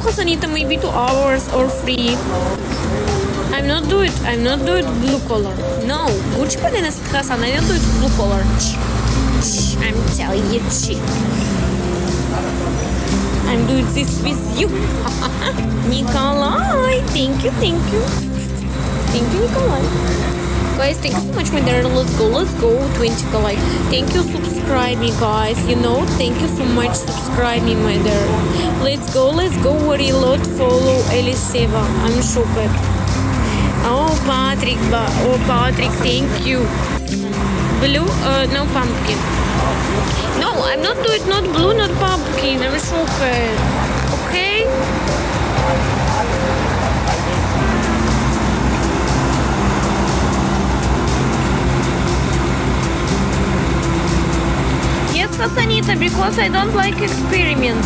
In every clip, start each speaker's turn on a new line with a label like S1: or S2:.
S1: know, Hasanita, maybe two hours or three. I'm not do it. I'm not do it blue color. No, Gucci bananas Hasan. I don't do it blue ch- I'm telling you, I'm doing this with you. Nikolai, thank you, thank you. Thank you, Nikolai. Guys, thank you so much, my dear. Let's go, let's go, 20 Nikolai. Thank you, subscribing guys. You know, thank you so much, subscribing my dear. Let's go, let's go, reload, follow Eliseva. I'm shocked. Oh, Patrick, oh, Patrick, thank you. Blue, uh, no pumpkin. No, I'm not doing not blue, not pumpkin. I'm shocked. Okay? Yes, Hasanita, because I don't like experiment.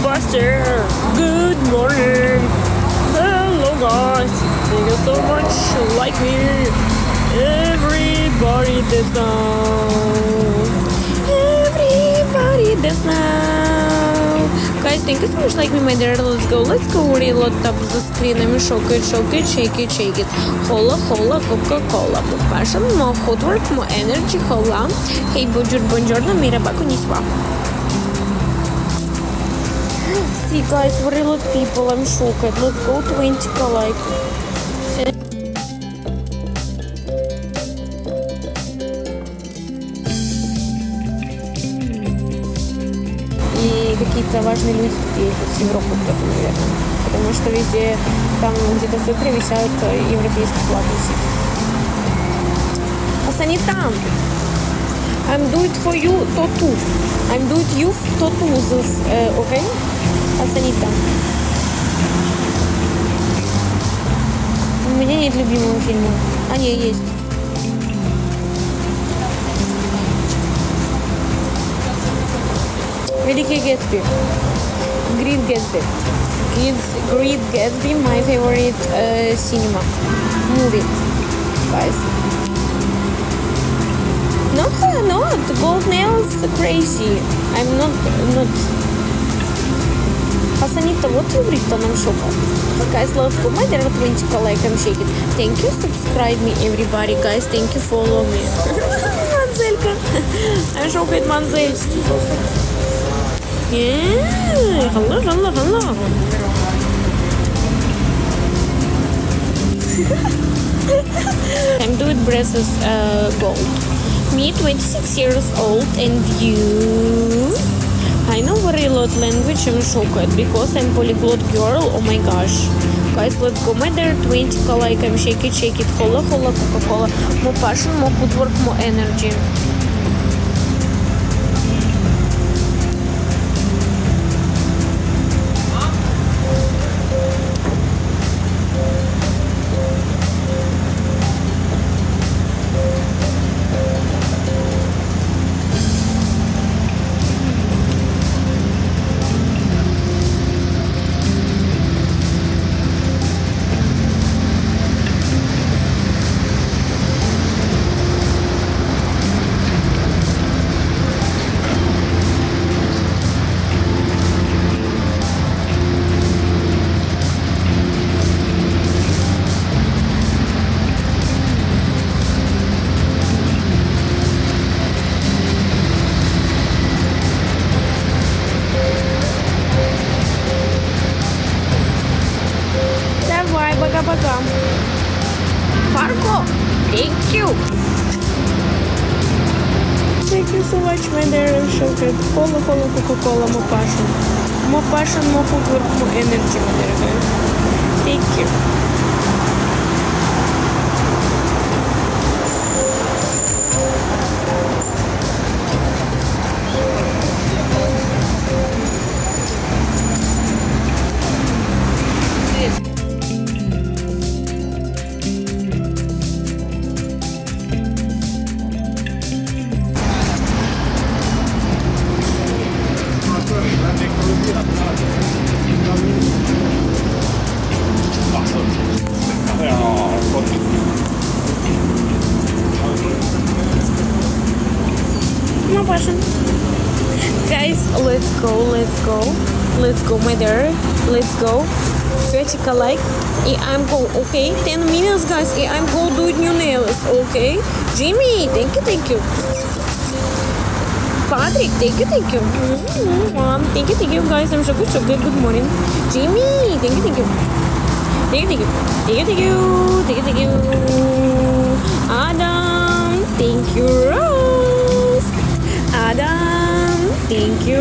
S1: Buster, good morning. Hello guys, thank you so much. Like me, everybody that's now. Everybody that's now. Guys, thank you so much. Like me, my dear. Let's go, let's go. Reload up the screen. I'm shock it, shock it, shake it, shake it. Hola, hola, Coca Cola. More passion, more hard work, more energy. Hola. Hey, bonjour, buongiorno, merhaba, konnichiwa. See guys, very lot people, I'm shocked. Let's go 20 like. это важные люди и в Европу только, наверное. Потому что везде, там где-то в центре висят э, европейские флаги. Остань там. I'm doing for you to too. I'm doing you to too this, uh, okay? А Остань там. У меня нет любимого фильма. А, нет, есть. Великий Гэтсби. Great Gatsby. It's Great Gatsby, my favorite uh, cinema movie. Guys. Not, uh, not. Gold nails crazy. I'm not, not Hasanita, what you written on Shopper? Guys, let's go. My dear 20 like and shake it. Thank you, subscribe me, everybody. Guys, thank you, follow me. Манзелька. I'm shocked, Манзель. Yeah, hello, hello, hello. I'm doing braces uh, gold. Me, 26 years old, and you? I know very lot language, I'm shocked because I'm polyglot girl, oh my gosh. Guys, let's go. My dear 20 like I'm shake it, shake it, hola, hola, Coca-Cola. More passion, more good work, more energy. And sugar. Cola, cola, Coca-Cola, more passion. More passion, more food work, more energy, my dear guys. Thank you. Go, let's go. Let's go, my dear. Let's go. 30 like. И I'm go, okay? 10 minutes, guys. И I'm go do new nails, okay? Jimmy, thank you, thank you. Patrick, thank you, thank you. Mm-hmm. Mom, thank you, thank you, guys. I'm so good, so good. Good morning. Jimmy, thank you, thank you. Thank you, thank you. Thank you, thank you. Thank you, thank you. Adam, thank you, Rose. Adam, thank you,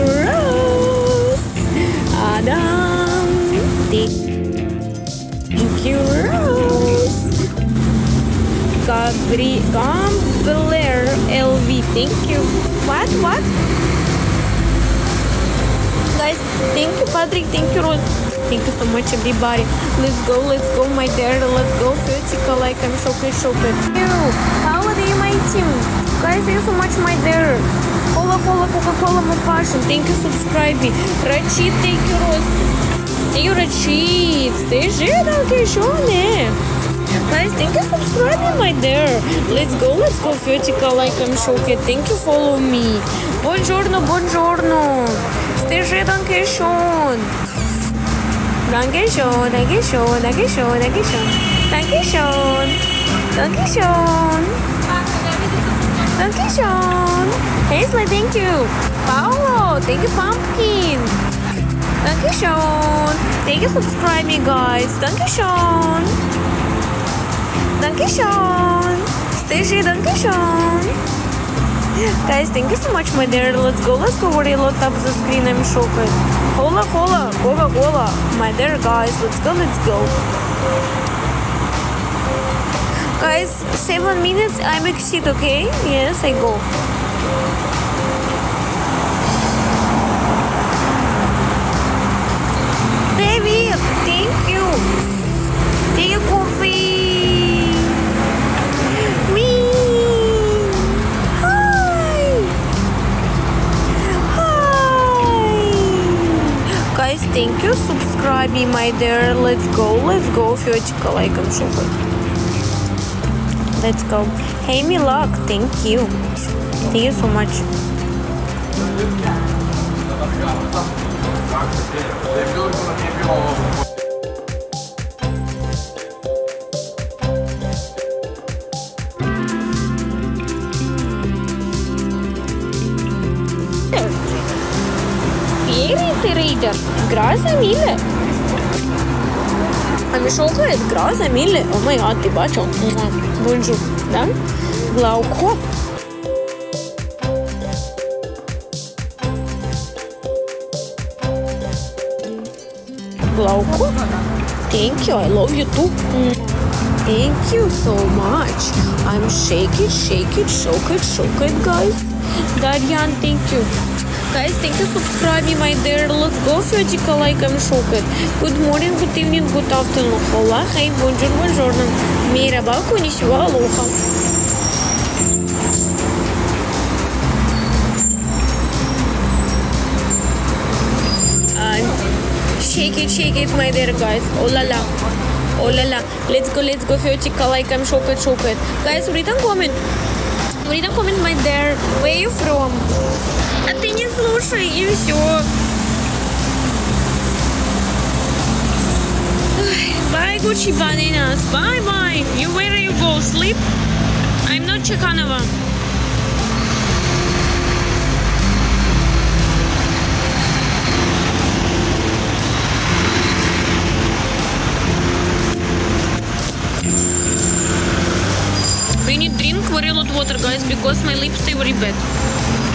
S1: Obrigado, LV. Thank you. What? What? Guys, thank you, Patrick. Thank you, Rose. Thank you so much, everybody. Let's go, let's go, my dear. Let's go. Vertical like I'm shopping, shopping. You. How are you, my team? Guys, thank you so much, my dear. Cola, Cola, Coca-Cola, my passion. Thank you, subscribing. Rachid, thank you, Rose. Thank you, Rachid. Stay here, okay, show me. Guys, thank you for subscribing my dear. Let's go, let's go, Fiotica, like I'm shocked. Thank you, follow me. Buongiorno, buongiorno. Stage, danke schön. Danke schön, danke schön, danke schön, danke schön. Danke schön. Danke schön. Danke schön. Hasley, thank you. Paolo, thank you, Pumpkin. Thank you, schön. Thank you for subscribing, guys. Danke schön. Dankeschön. Guys, thank you so much, my dear. Let's go, let's go. Reload up the screen. I'm shocked. Hola, hola, Coca-Cola. My dear guys, let's go, let's go. Guys, seven minutes, I'm exit, okay? Yes, I go. thank you. Subscribe me, my dear. Let's go, let's go. Фетика лайком шукать. Let's go. Hey, Milak, thank you. Thank you so much. Grazie mille. Am șocat, grazie mille. Oh my god, ti bacio. Bonjour, da? Glauco. Glauco. Thank you, I love you too. Thank you so much. I'm shaking, shaking, shocked, shocked, guys. Darian, thank you. Guys, thank you subscribe me, my dear. Let's go, Fiotica, like I'm shocked. Good morning, good evening, good afternoon. Hola, hey, bonjour, buongiorno. Merhaba, konnichiwa, aloha. And shake it, shake it, my dear guys. Oh la la. Oh la la. Let's go, let's go, Fiotica, like I'm shocked, shocked. Guys, written comment. Written comment, my dear. Where you from? А ты не слушай, и все. Bye, Gucci bananas. Bye, bye. You where you go? Sleep? I'm not Chekhanova. Guys, because my lips stay very bad.